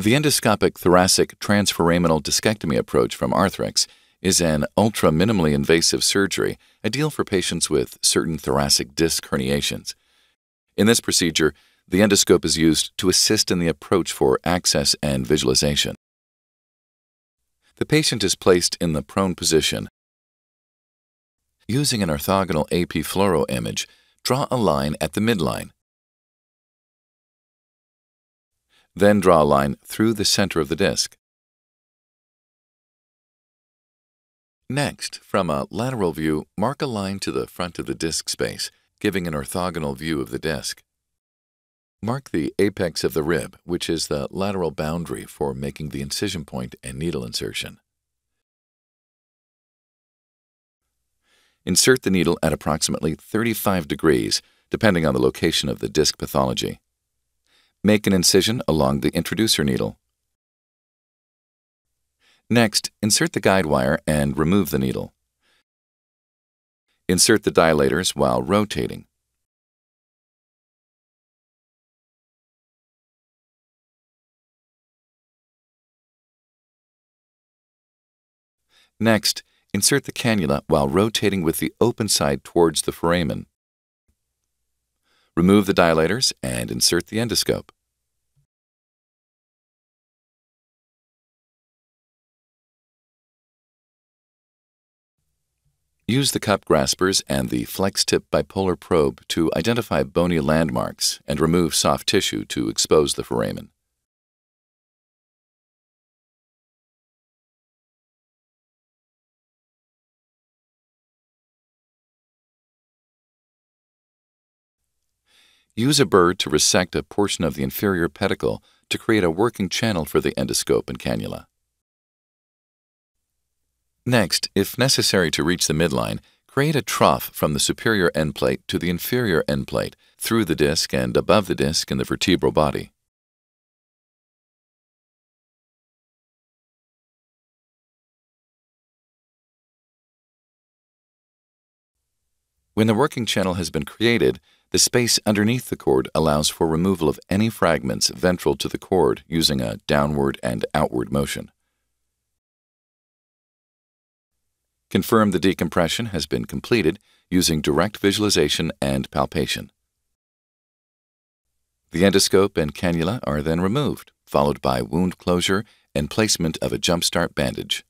The endoscopic thoracic transforaminal discectomy approach from Arthrex is an ultra minimally invasive surgery ideal for patients with certain thoracic disc herniations. In this procedure, the endoscope is used to assist in the approach for access and visualization. The patient is placed in the prone position. Using an orthogonal AP fluoro image, draw a line at the midline. Then draw a line through the center of the disc. Next, from a lateral view, mark a line to the front of the disc space, giving an orthogonal view of the disc. Mark the apex of the rib, which is the lateral boundary for making the incision point and needle insertion. Insert the needle at approximately 35 degrees, depending on the location of the disc pathology. Make an incision along the introducer needle. Next, insert the guide wire and remove the needle. Insert the dilators while rotating. Next, insert the cannula while rotating with the open side towards the foramen. Remove the dilators and insert the endoscope. Use the cup graspers and the FlexTip bipolar probe to identify bony landmarks and remove soft tissue to expose the foramen. Use a burr to resect a portion of the inferior pedicle to create a working channel for the endoscope and cannula. Next, if necessary to reach the midline, create a trough from the superior end plate to the inferior end plate through the disc and above the disc in the vertebral body. When the working channel has been created, the space underneath the cord allows for removal of any fragments ventral to the cord using a downward and outward motion. Confirm the decompression has been completed using direct visualization and palpation. The endoscope and cannula are then removed, followed by wound closure and placement of a jumpstart bandage.